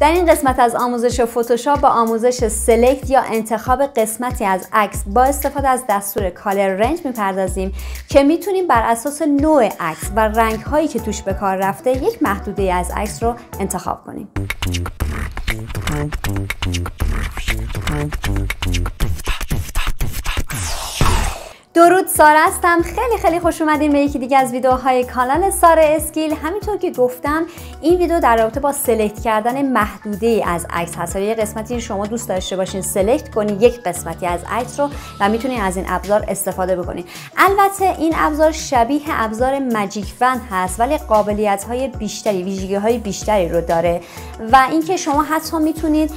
در این قسمت از آموزش فتوشاپ به آموزش select یا انتخاب قسمتی از عکس با استفاده از دستور Color Range می‌پردازیم که می‌تونیم بر اساس نوع عکس و رنگ هایی که توش به کار رفته یک محدوده از عکس رو انتخاب کنیم. درود ساره هستم. خیلی خیلی خوش اومدین به یکی دیگه از ویدیوهای کانال ساره Skill. همینطور که گفتم این ویدیو در رابطه با سلکت کردن محدوده از عکس هست. یه قسمتی شما دوست داشته باشین سلکت کنید یک قسمتی از عکس رو و می‌تونید از این ابزار استفاده بکنید البته این ابزار شبیه ابزار ماجیک فن هست ولی قابلیت های بیشتری ویژگی های بیشتری رو داره. و اینکه شما حتی می‌تونید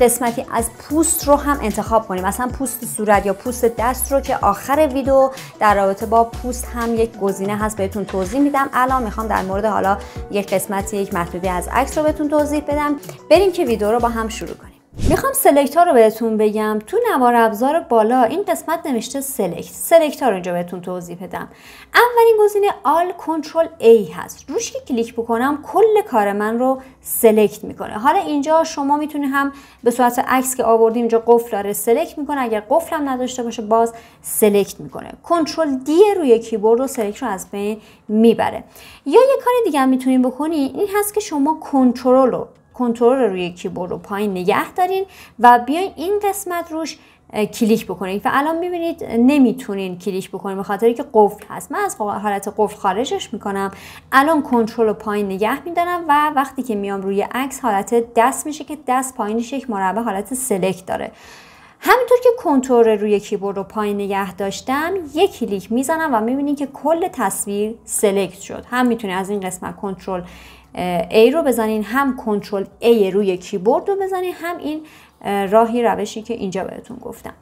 قسمتی از پوست رو هم انتخاب کنید مثلا پوست صورت یا پوست دست رو که ویدیو در رابطه با پوست هم یک گزینه هست بهتون توضیح میدم. الان می‌خوام در مورد حالا یک قسمتی یک محدودی از عکس رو بهتون توضیح بدم. بریم که ویدیو رو با هم شروع کنیم. می‌خوام select ها رو بهتون بگم. تو نوار ابزار بالا این قسمت نوشته select select ها رو اینجا بهتون توضیح بدم. اولین گزینه All Control A هست. روش که کلیک بکنم کل کار من رو select می‌کنه. حالا اینجا شما می‌تونید هم به صورت عکس که آوردیم اینجا قفل داره select می‌کنه. اگر قفل هم نداشته باشه باز select می‌کنه. Control D روی کیبورد رو select رو از بین می‌بره. یا یه کار دیگه هم می‌تونید بکنی این هست که شما کنترل رو کنترل روی کیبورد رو پایین نگه دارین و بیاین این قسمت روش کلیک بکنید و الان می‌بینید نمی‌تونین کلیک بکنید به خاطر که قفل هست. من از حالت قفل خارجش می‌کنم. الان کنترل رو پایین نگه میدارم و وقتی که میام روی عکس حالت دست میشه که دست پایینش یک مربع حالت select داره. همینطور که کنترل روی کیبورد رو پایین نگه داشتم یک کلیک می‌زنم و می‌بینید که کل تصویر select شد. هم می‌تونید از این قسمت کنترل A رو بزنین هم کنترل A روی کیبورد رو بزنین هم این راهی روشی که اینجا بهتون گفتم.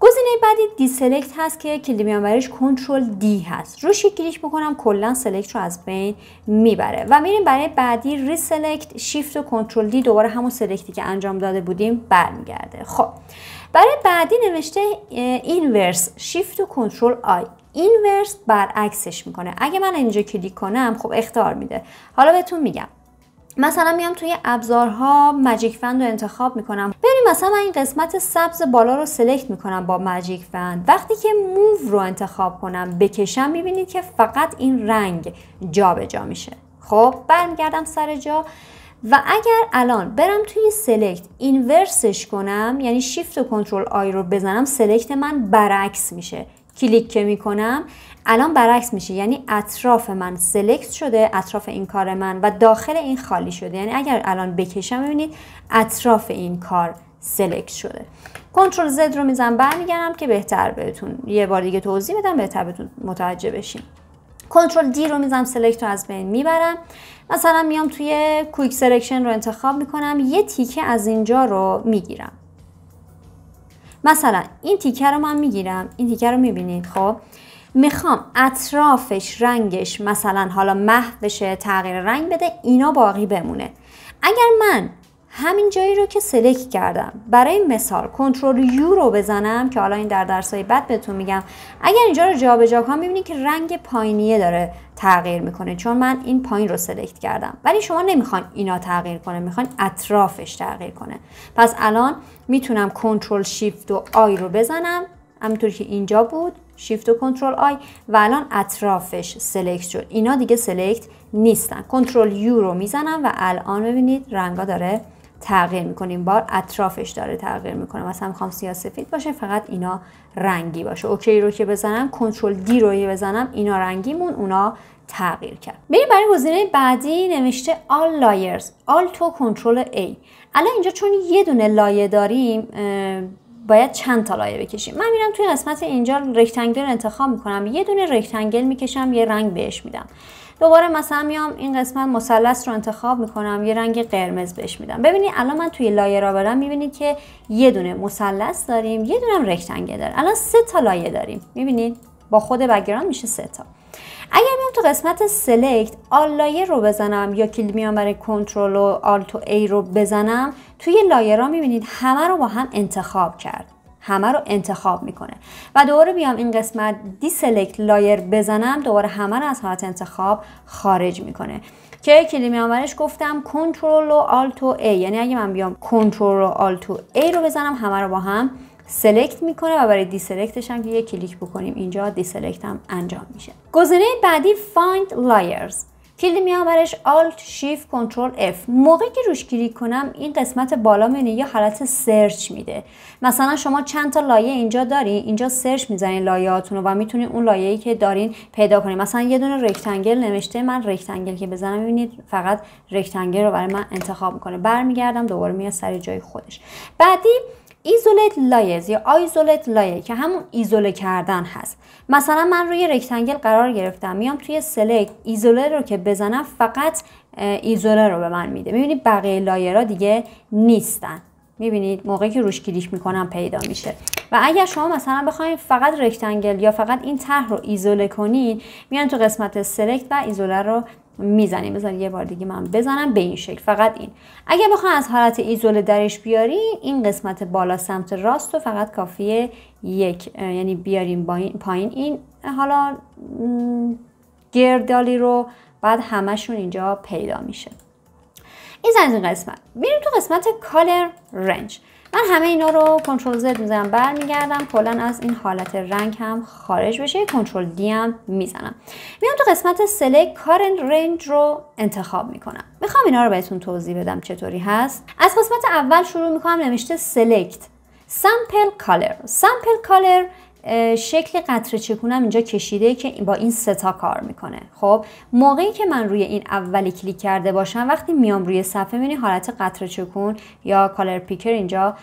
گزینه بعدی deselect هست که کلید میانبرش کنترل D هست. روش کلیک بکنم کلا select رو از بین می‌بره. و میریم برای بعدی reselect Shift و کنترل D دوباره همون select ی که انجام داده بودیم برمیگرده. خب برای بعدی نوشته inverse Shift و کنترل I. inverse برعکسش می‌کنه. اگه من اینجا کلیک کنم خب اخطار میده. حالا بهتون میگم. مثلا میام توی ابزارها magic wand رو انتخاب می‌کنم. بریم مثلا من این قسمت سبز بالا رو select می‌کنم با magic wand وقتی که move رو انتخاب کنم بکشم می‌بینید که فقط این رنگ جابجا میشه. خب برمیگردم سر جا. و اگر الان برم توی select inverse ش کنم یعنی شیفت و کنترل I رو بزنم select من برعکس میشه. کلیک که می‌کنم الان برعکس میشه. یعنی اطراف من select شده اطراف این کار من و داخل این خالی شده. یعنی اگر الان بکشم ببینید اطراف این کار select شده. کنترل Z رو می‌زنم برمیگردم که بهتر بهتون یه بار دیگه توضیح بدم بهتر بهتون متوجه بشین کنترل D رو می‌زنم select رو از بین می‌برم. مثلا میام توی quick selection رو انتخاب می‌کنم یه تیکه از اینجا رو می‌گیرم. مثلا این تیکه رو من می‌گیرم این تیکه رو می‌بینید خب؟ می‌خوام اطرافش رنگش مثلا حالا محو بشه تغییر رنگ بده اینا باقی بمونه. اگر من همین جایی رو که سلکت کردم. برای مثال کنترل یو رو بزنم که حالا این در درسای بعد بهتون میگم. اگر اینجا رو جابجا کنم می‌بینید که رنگ پایینیه داره تغییر می‌کنه چون من این پایین رو سلکت کردم. ولی شما نمی‌خواین اینا تغییر کنه می‌خواین اطرافش تغییر کنه. پس الان می‌تونم کنترل شیفت و I رو بزنم. همینطور که اینجا بود شیفت و کنترل I. و الان اطرافش select شد. اینا دیگه select نیستن. کنترل U رو می‌زنم و الان ببینید رنگا داره تغییر می‌کنیم. بار اطرافش داره تغییر می‌کنه. مثلا می‌خوام سیاه سفید باشه فقط اینا رنگی باشه. OK رو که بزنم کنترل D رو بزنم اینا رنگیمون اونا تغییر کرد. بریم برای گزینه بعدی نوشته all layers Alt و کنترل A. الان اینجا چون یه دونه لایه داریم باید چند تا لایه بکشیم. من میرم توی قسمت اینجا rectangle انتخاب می‌کنم. یه دونه rectangle می‌کشم یه رنگ بهش میدم. دوباره مثلا میام این قسمت مثلث رو انتخاب می‌کنم یه رنگ قرمز بهش میدم. ببینید الان من توی لایه‌ها برم می‌بینید که یه دونه مثلث داریم یه دونه rectangle داره. الان سه تا لایه داریم. می‌بینید؟ با خود background میشه سه تا. اگر میام تو قسمت select all layer رو بزنم یا کلید میانبر کنترل و Alt و A رو بزنم توی لایه‌ها می‌بینید همه رو با هم انتخاب کرد. همه رو انتخاب می‌کنه. و دوباره بیام این قسمت deselect layer بزنم دوباره همه رو از حالت انتخاب خارج می‌کنه. که کلید میانبرش گفتم کنترل و Alt و A. یعنی اگه من بیام کنترل و Alt و A رو بزنم همه رو با هم select می‌کنه و برای deselect ش هم که یه کلیک بکنیم اینجا deselect هم انجام میشه. گزینه بعدی find layers. کلید میانبرش Alt Shift Ctrl F. موقعی که روش کلیک کنم این قسمت بالا میونه یه حالت search میده. مثلا شما چند تا لایه اینجا داری؟ اینجا search می‌زنین لایه‌هاتون و می‌تونید اون لایه‌ای که دارین پیدا کنید مثلا یه دونه rectangle نوشته من rectangle که بزنم می‌بینید فقط rectangle رو برای من انتخاب می‌کنه. برمیگردم دوباره میاد سر جای خودش. بعدی isolate layers یا isolate layer که همون ایزوله کردن هست. مثلا من روی rectangle قرار گرفتم. میام توی select ایزوله رو که بزنم فقط ایزوله رو به من میده. می‌بینید بقیه لایه‌ها دیگه نیستن. می‌بینید موقعی که روش کلیک می‌کنم پیدا میشه. و اگر شما مثلا بخواید فقط rectangle یا فقط این طرح رو ایزوله کنید میان تو قسمت select و ایزوله رو می‌زنیم بذار یه بار دیگه من بزنم به این شکل. فقط این. اگر بخوام از حالت ایزوله درش بیاری این قسمت بالا سمت راست و فقط کافیه یک یعنی بیاریم پایین. این حالا گردالی رو بعد همشون اینجا پیدا میشه. این این قسمت. میریم تو قسمت کالر رنج من همه اینا رو کنترل زد می‌زنم برمیگردم کلا از این حالت رنگ هم خارج بشه کنترل دی هم می‌زنم. میام تو قسمت سلک کارنت رنج رو انتخاب می‌کنم. می‌خوام اینا رو بهتون توضیح بدم چطوری هست. از قسمت اول شروع می‌کنم نوشته سلکت sample color sample color شکل قطره چکون هم اینجا کشیده که با این سه تا کار می‌کنه. خب موقعی که من روی این اولی کلیک کرده باشم وقتی میام روی صفحه می‌بینی حالت قطره چکون یا color picker اینجا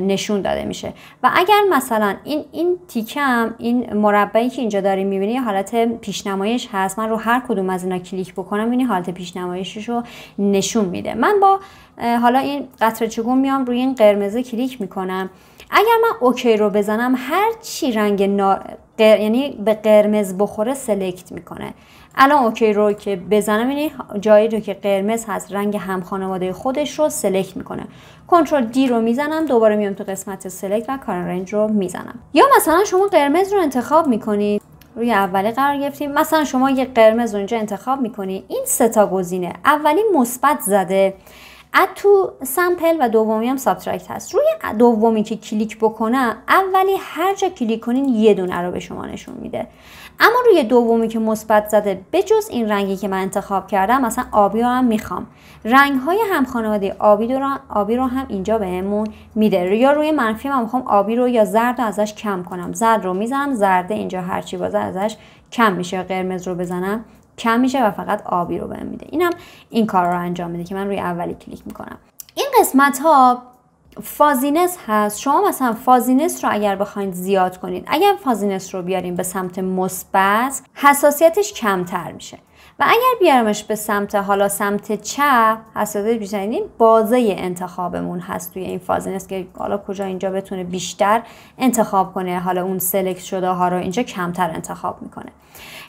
نشون داده میشه. و اگر مثلا این این تیکم این مربعی که اینجا داری می‌بینی حالت پیشنمایش هست من رو هر کدوم از اینا کلیک بکنم می‌بینی حالت پیشنمایشش رو نشون میده. من با حالا این قطره چکون میام روی این قرمزه کلیک می‌کنم. اگر من OK رو بزنم هر چی رنگ نا... یعنی به قرمز بخوره select می‌کنه. الان OK رو که بزنم یعنی جایی رو که قرمز هست رنگ هم خانواده خودش رو select می‌کنه. Control D رو می‌زنم دوباره میام تو قسمت Select و Color Range رو می‌زنم. یا مثلا شما قرمز رو انتخاب می‌کنید روی اولی قرار گرفتیم مثلا شما یه قرمز رو اینجا انتخاب می‌کنی. این سه تا گزینه. اولی مثبت زده. Add to Sample و دومی هم Subtract هست. روی دومی که کلیک بکنم اولی هر جا کلیک کنین یه دونه رو به شما نشون میده. اما روی دومی که مثبت زده بجز این رنگی که من انتخاب کردم مثلا آبی رو هم می‌خوام. رنگ های هم خانواده آبی رو, آبی رو هم اینجا بهمون میده. یا روی منفی من می‌خوام آبی رو یا زرد رو ازش کم کنم. زرد رو می‌زنم زرده اینجا هرچی بازه ازش کم میشه قرمز رو بزنم. کم میشه و فقط آبی رو بهم میده. اینم این کار رو انجام میده که من روی اولی کلیک می‌کنم. این قسمت ها Fuzziness هست. شما مثلا Fuzziness رو اگر بخواید زیاد کنید اگر Fuzziness رو بیاریم به سمت مثبت حساسیتش کمتر میشه. و اگر بیارمش به سمت حالا سمت چپ حساسیت بیشتر بازه انتخابمون هست توی این Fuzziness که حالا کجا اینجا بتونه بیشتر انتخاب کنه حالا اون select شده ها رو اینجا کمتر انتخاب می‌کنه.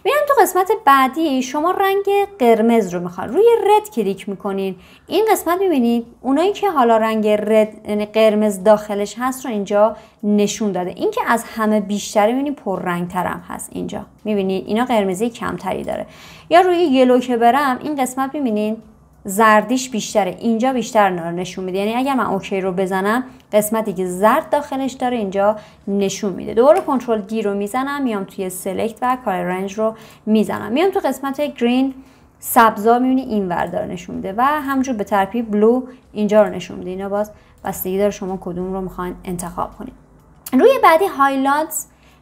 میرم تو قسمت بعدی. شما رنگ قرمز رو می‌خواد روی رد کلیک می‌کنین. این قسمت می‌بینید اونایی که حالا رنگ رد یعنی قرمز داخلش هست رو اینجا نشون داده. این که از همه بیشتره می‌بینید پر رنگ ترم هست اینجا. می‌بینید اینا قرمزی کمتری داره. یا روی یلو که برم این قسمت می‌بینید زردیش بیشتره. اینجا بیشتر نشون میده. یعنی اگر من اوکی رو بزنم قسمتی که زرد داخلش داره اینجا نشون میده. دوباره Control D رو می‌زنم میام توی Select و Color Range رو می‌زنم. میام تو قسمت Green سبزا می‌بینی این ور داره نشون میده و همینجور به ترتیب Blue اینجا رو نشون میده. اینا باز بستگی داره شما کدوم رو می‌خواین انتخاب کنید. روی بعدی Highlight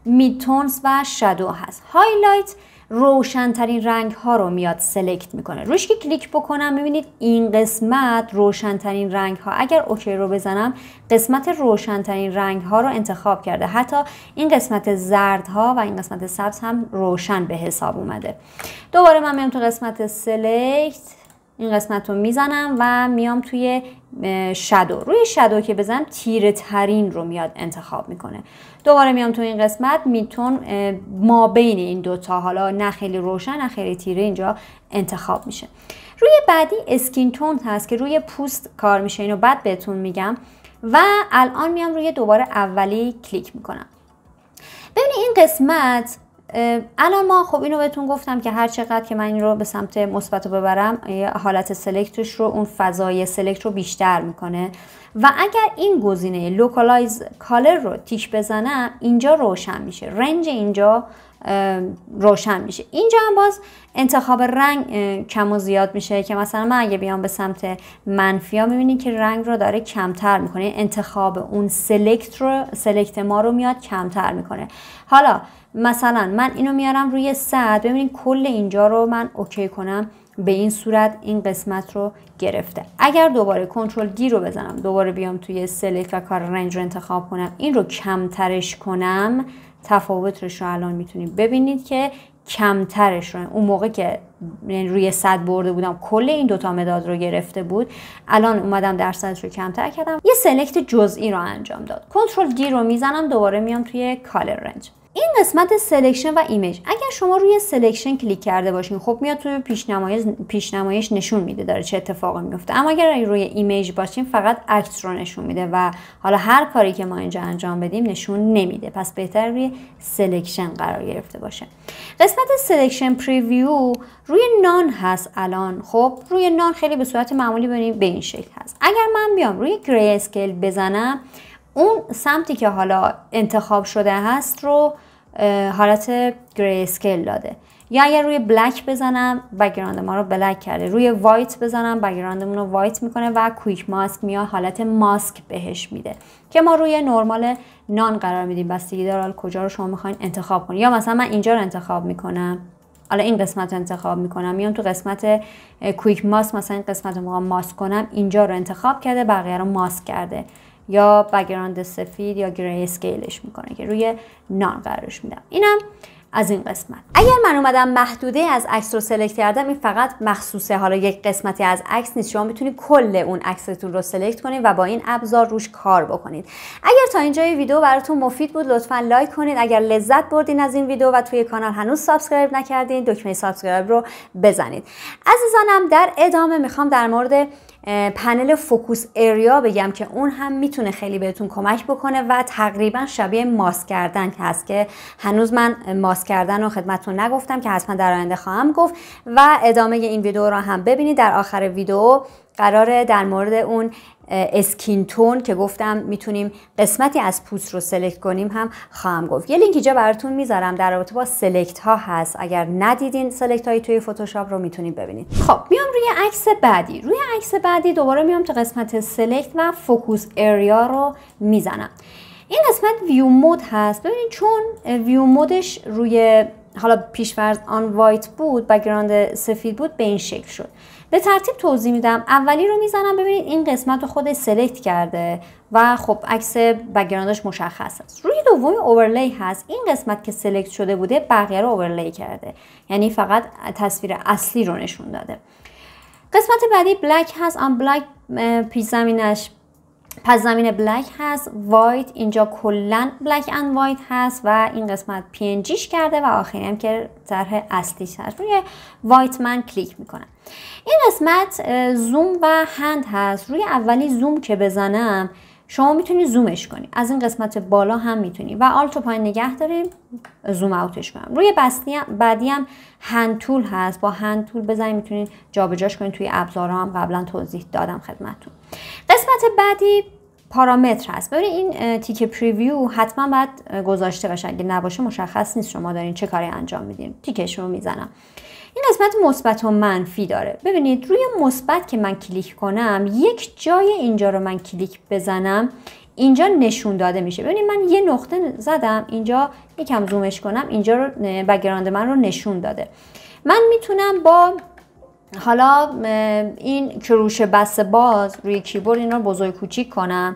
Midtones و Shadow هست. Highlight روشنترین رنگ ها رو میاد select می‌کنه. روش که کلیک بکنم می‌بینید این قسمت روشنترین رنگ ها اگر OK رو بزنم قسمت روشنترین رنگ ها رو انتخاب کرده. حتی این قسمت زرد ها و این قسمت سبز هم روشن به حساب اومده. دوباره من میام تو قسمت سلکت. این قسمت رو می‌زنم و میام توی شادو. روی شادو که بزنم تیره ترین رو میاد انتخاب می‌کنه. دوباره میام تو این قسمت میتون ما بین این دوتا حالا نه خیلی روشن نه خیلی تیره اینجا انتخاب میشه. روی بعدی Skin Tone هست که روی پوست کار میشه اینو بعد بهتون میگم. و الان میام روی دوباره اولی کلیک می‌کنم. ببینید این قسمت الان ما خب اینو بهتون گفتم که هر چقدر که من این رو به سمت مثبت ببرم حالت select ش رو اون فضای select رو بیشتر می‌کنه. و اگر این گزینه Localized Color رو تیک بزنم اینجا روشن میشه. Range اینجا روشن میشه. اینجا هم باز انتخاب رنگ کم و زیاد میشه که مثلا من اگه بیام به سمت منفی ها می‌بینید که رنگ رو داره کمتر می‌کنه. انتخاب اون select رو select ما رو میاد کمتر می‌کنه. حالا مثلا من اینو میارم روی صد. ببینید کل اینجا رو من OK کنم. به این صورت این قسمت رو گرفته. اگر دوباره Control D رو بزنم دوباره بیام توی Select و Color Range رو انتخاب کنم این رو کمترش کنم تفاوتش رو الان می‌تونید ببینید که کمترش رو. اون موقع که یعنی روی صد برده بودم کل این دوتا مداد رو گرفته بود الان اومدم درصدش رو کمتر کردم. یه select جزئی رو انجام داد. Control D رو می‌زنم دوباره میام توی Color Range. این قسمت Selection و Image اگر شما روی Selection کلیک کرده باشین خب میاد توی پیشنمایش پیشنمایش نشون میده داره چه اتفاقی میفته. اما اگر روی Image باشین فقط عکس رو نشون میده و حالا هر کاری که ما اینجا انجام بدیم نشون نمیده. پس بهتر روی Selection قرار گرفته باشه. قسمت Selection Preview روی None هست الان. خب روی None خیلی به صورت معمولی ببینید به این شکل هست. اگر من بیام روی Grayscale بزنم اون سمتی که حالا انتخاب شده هست رو حالت Grayscale داده. یا اگر روی Black بزنم background ما رو black کرده. روی White بزنم background مون رو white می‌کنه و Quick Mask میاد حالت ماسک بهش میده. که ما روی normal None قرار میدیم. بستگی داره کجا رو شما می‌خواین انتخاب کنید. یا مثلا من اینجا رو انتخاب می‌کنم. حالا این قسمت رو انتخاب می‌کنم. میام تو قسمت Quick Mask مثلا این قسمت رو ماسک کنم اینجا رو انتخاب کرده بقیه رو ماسک کرده. یا background سفید یا Grayscale ش می‌کنه که روی None قرارش میدم. اینم از این قسمت. اگر من اومدم محدوده از عکس رو select کردم این فقط مخصوصه. حالا یک قسمتی از عکس نیست. شما می‌تونید کل اون عکستون رو select کنید و با این ابزار روش کار بکنید. اگر تا اینجای ویدیو براتون مفید بود لطفا like کنید. اگر لذت بردین از این ویدیو و توی کانال هنوز subscribe نکردین دکمه subscribe رو بزنید. عزیزانم در ادامه می‌خوام در مورد پنل Focus Area بگم که اون هم می‌تونه خیلی بهتون کمک بکنه و تقریبا شبیه ماسک کردن هست که هنوز من ماسک کردن رو خدمتتون نگفتم که حتما در آینده خواهم گفت و ادامه این ویدیو رو هم ببینید. در آخر ویدیو قراره در مورد اون Skin Tone که گفتم می‌تونیم قسمتی از پوست رو select کنیم هم خواهم گفت. یه لینک اینجا براتون می‌ذارم در رابطه با select ها هست. اگر ندیدین select هایی توی فتوشاپ رو می‌تونید ببینید. خب میام روی عکس بعدی. روی عکس بعدی دوباره میام تا قسمت Select و Focus Area رو می‌زنم. این قسمت View Mode هست. ببینید چون View Mode ش روی حالا پیشورز On White بود background سفید بود به این شکل شد. به ترتیب توضیح میدم. اولی رو می‌زنم ببینید این قسمت رو خودش select کرده و خب عکس background ش مشخص است روی دومی Overlay هست. این قسمت که select شده بوده بقیه رو overlay کرده. یعنی فقط تصویر اصلی رو نشون داده. قسمت بعدی Black هست. On Black پیش زمینش پس زمین black هست White اینجا کلا Black and White هست و این قسمت پی کرده و آخری هم که طرح اصلی هست. روی white من کلیک می‌کنم. این قسمت زوم و hand هست. روی اولی زوم که بزنم شما می‌تونید زومش کنید از این قسمت بالا هم می‌تونید و Alt پایین نگه داریم. zoom out ش کنم روی بستی بعدی هم hand tool هست. با hand tool بزنید می‌تونید جابجاش کنید توی ابزارها هم قبلا توضیح دادم خدمتتون. قسمت بعدی پارامتر هست. ببینید این تیک preview حتما باید گذاشته باشه. اگه نباشه مشخص نیست شما دارین چه کاری انجام میدین. تیکش رو می‌زنم. این قسمت مثبت و منفی داره. ببینید روی مثبت که من کلیک کنم یک جای اینجا رو من کلیک بزنم اینجا نشون داده میشه. ببینید من یه نقطه زدم اینجا یکم زومش کنم اینجا رو background من رو نشون داده. من می‌تونم با حالا این کروشه بسته باز روی کیبورد این رو بزرگ کوچیک کنم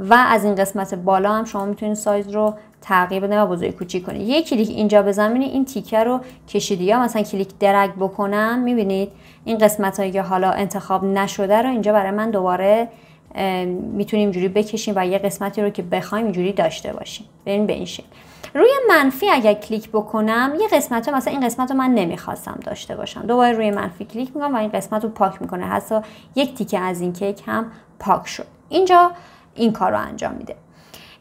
و از این قسمت بالا هم شما می‌تونید سایز رو تغییر بده و بزرگ کوچیک کنید یه کلیک اینجا بزنید این تیکه رو کشیدی یا مثلا کلیک drag بکنم می‌بینید این قسمت هایی که حالا انتخاب نشده رو اینجا برای من دوباره می‌تونیم اینجوری بکشیم و یه قسمتی رو که بخوایم اینجوری داشته باشیم. ببین به این شکل. روی منفی اگر کلیک بکنم یه قسمت رو مثلا این قسمت رو من نمی‌خواستم داشته باشم. دوباره روی منفی کلیک می‌کنم و این قسمت رو پاک می‌کنه. حتی یک تیکه از این کیک هم پاک شد. اینجا این کار رو انجام میده.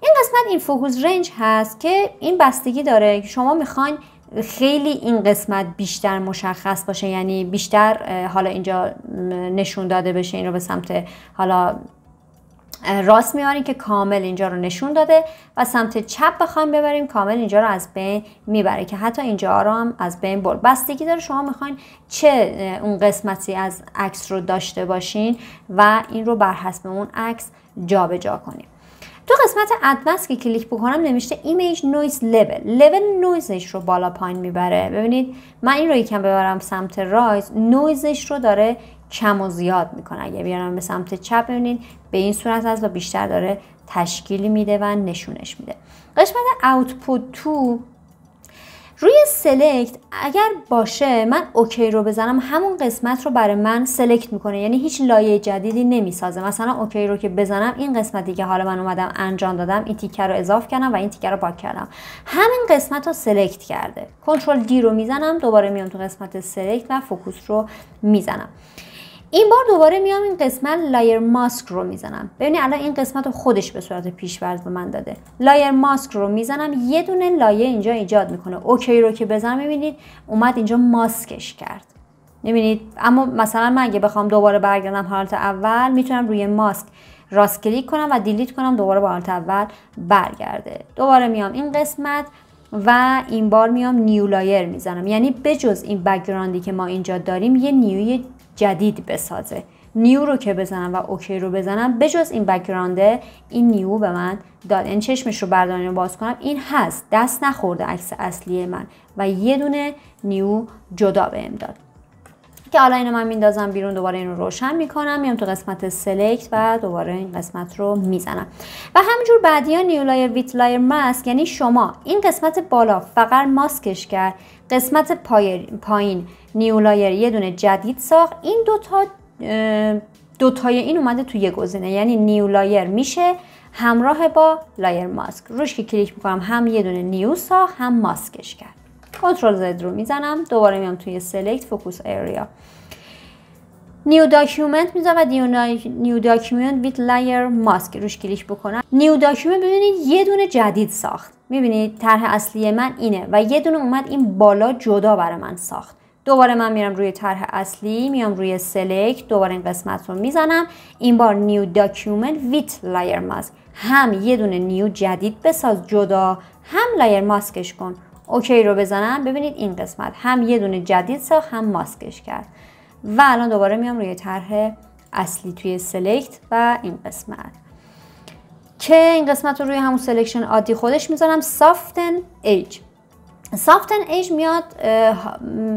این قسمت in-focus range هست که این بستگی داره. که شما می‌خواین خیلی این قسمت بیشتر مشخص باشه یعنی بیشتر حالا اینجا نشون داده بشه این رو به سمت حالا راست می‌بریم که کامل اینجا رو نشون داده و سمت چپ بخوایم ببریم کامل اینجا رو از بین می‌بره که حتی اینجا رو هم از بین برد. بستگی داره شما می‌خواین چه اون قسمتی از عکس رو داشته باشین و این رو بر حسب اون عکس جابجا کنیم تو قسمت advanced که کلیک بکنم نمیشته ایمیج نویز لول لول نویزش رو بالا پایین می‌بره. ببینید من این رو یکم ببرم سمت right نویزش رو داره کم و زیاد می‌کنه. اگه بیارم به سمت چپ ببینید به این صورت هست و بیشتر داره تشکیلی میده و نشونش میده. قسمت output to روی select اگر باشه من OK رو بزنم همون قسمت رو برای من select می‌کنه. یعنی هیچ لایه جدیدی نمی‌سازه. مثلا OK رو که بزنم این قسمتی که حالا من اومدم انجام دادم این تیکه رو اضاف کردم و این تیکه رو پاک کردم. همین قسمت رو select کرده. control D رو می‌زنم دوباره میام تو قسمت select و focus رو می‌زنم. این بار دوباره میام این قسمت layer mask رو می‌زنم. ببینید الان این قسمت رو خودش به صورت پیش‌فرض به من داده. layer mask رو می‌زنم یه دونه لایه اینجا ایجاد می‌کنه. OK رو که بزنم می‌بینید اومد اینجا ماسکش کرد. می‌بینید؟ اما مثلا من اگه بخوام دوباره برگردم حالت اول می‌تونم روی ماسک راست کلیک کنم و delete کنم دوباره به حالت اول برگرده. دوباره میام این قسمت و این بار میام new layer می‌زنم. یعنی بجز این background ی که ما اینجا داریم یه new ی جدید بسازه. new رو که بزنم و OK رو بزنم بجز این background ه این new به من داد. این یعنی چشمش رو بردارم رو باز کنم. این هست. دست نخورده عکس اصلی من. و یه دونه new جدا بهم داد. که حالا اینو من میندازم بیرون دوباره این رو روشن می‌کنم میام تو قسمت select و دوباره این قسمت رو می‌زنم. و همینجور بعدی ها new layer with layer mask یعنی شما. این قسمت بالا فقط ماسکش کرد. قسمت پایین new layer یه دونه جدید ساخت. این دوتا دوتای این اومده توی یه گزینه. یعنی new layer میشه همراه با layer mask روش که کلیک می‌کنم هم یه دونه new ساخت هم ماسکش کرد. control Z رو می‌زنم. دوباره میام توی select focus area new document می‌ذارم و new document with layer mask روش کلیک بکنم. new document ببینید یه دونه جدید ساخت. می‌بینید طرح اصلی من اینه و یه دونه اومد این بالا جدا برای من ساخت. دوباره من میرم روی طرح اصلی میام روی select دوباره این قسمت رو می‌زنم. این بار new document with layer mask هم یه دونه new جدید بساز جدا هم layer mask ش کن. OK رو بزنم. ببینید این قسمت هم یه دونه جدید ساخت هم ماسکش کرد. و الان دوباره میام روی طرح اصلی توی select و این قسمت. که این قسمت رو روی همون selection عادی خودش می‌ذارم. soften edge soften edge میاد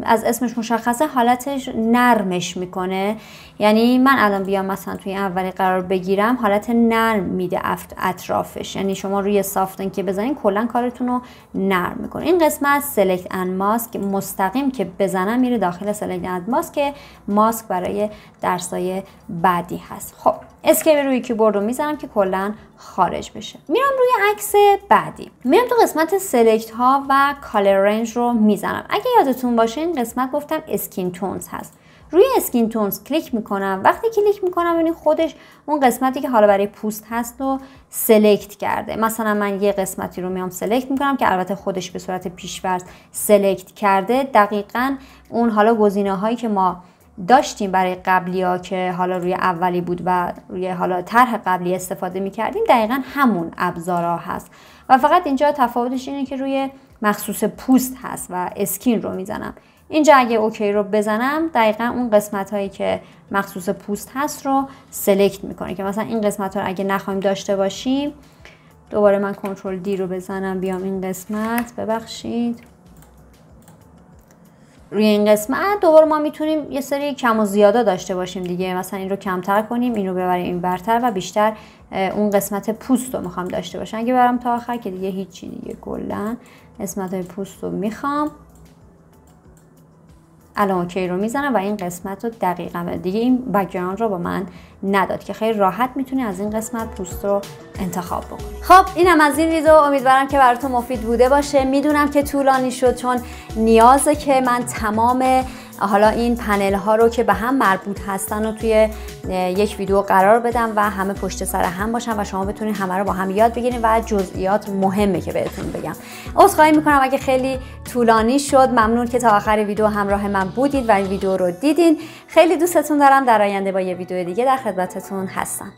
از اسمش مشخصه حالتش نرمش می‌کنه. یعنی من الان بیام مثلا توی اولی قرار بگیرم حالت نرم میده اطرافش. یعنی شما روی soften که بزنین کلا کارتون رو نرم می‌کنه. این قسمت select and mask مستقیم که بزنم میره داخل select and mask که ماسک برای درسای بعدی هست. خب. escape روی کیبورد رو می‌زنم که کلا خارج بشه. میرم روی عکس بعدی. میرم تو قسمت select ها و color range رو می‌زنم. اگه یادتون باشه این قسمت گفتم skin tones هست. روی skin tones کلیک می‌کنم. وقتی کلیک می‌کنم یعنی خودش اون قسمتی که حالا برای پوست هست رو select کرده. مثلا من یه قسمتی رو میام select می‌کنم که البته خودش به صورت پیش‌فرض select کرده. دقیقا اون حالا گزینه هایی که ما داشتیم برای قبلی ها که حالا روی اولی بود و روی حالا طرح قبلی استفاده می کردیم دقیقا همون ابزارها هست. و فقط اینجا تفاوتش اینه که روی مخصوص پوست هست و skin رو می‌زنم. اینجا اگه OK رو بزنم دقیقا اون قسمت هایی که مخصوص پوست هست رو سلکت می‌کنه که مثلا این قسمت ها رو اگه نخوایم داشته باشیم دوباره من کنترل دی رو بزنم بیام این قسمت. ببخشید. روی این قسمت. دوباره ما می‌تونیم یه سری کم و زیاده داشته باشیم دیگه. مثلا این رو کمتر کنیم این رو ببریم این برتر و بیشتر اون قسمت پوست رو می‌خوام داشته باشم. اگه برم تا آخر که دیگه هیچی دیگه. کلا قسمت های پوست رو می‌خوام. الان OK رو می‌زنم و این قسمت رو دقیقا. دیگه این background رو به من نداد که خیلی راحت می‌تونی از این قسمت پوست رو انتخاب بکنی. خب اینم از این ویدیو. امیدوارم که براتون مفید بوده باشه. می‌دونم که طولانی شد چون نیازه که من تمام حالا این پنل ها رو که به هم مربوط هستن و توی یک ویدیو قرار بدم و همه پشت سر هم باشن و شما بتونید همه رو با هم یاد بگیرید و جزئیات مهمه که بهتون بگم. عذرخواهی می‌کنم اگه خیلی طولانی شد. ممنون که تا آخر ویدیو همراه من بودید و این ویدیو رو دیدین. خیلی دوستتون دارم. در آینده با یه ویدیو دیگه در خدمتتون هستم.